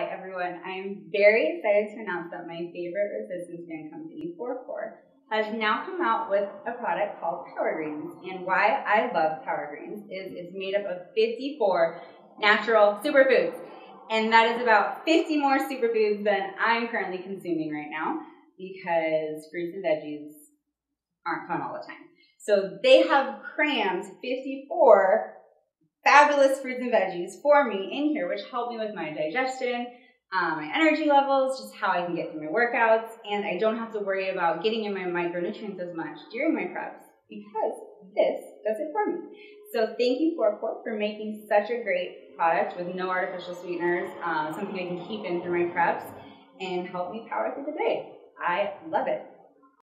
Hi everyone, I'm very excited to announce that my favorite resistance band company, 4KOR, has now come out with a product called Power Greens. And why I love Power Greens is it's made up of 54 natural superfoods. And that is about 50 more superfoods than I'm currently consuming right now because fruits and veggies aren't fun all the time. So they have crammed 54 fabulous fruits and veggies for me in here, which help me with my digestion, um, my energy levels, just how I can get through my workouts, and I don't have to worry about getting in my micronutrients as much during my preps because this does it for me. So thank you, 4KOR, for making such a great product with no artificial sweeteners, um, something I can keep in through my preps and help me power through the day. I love it.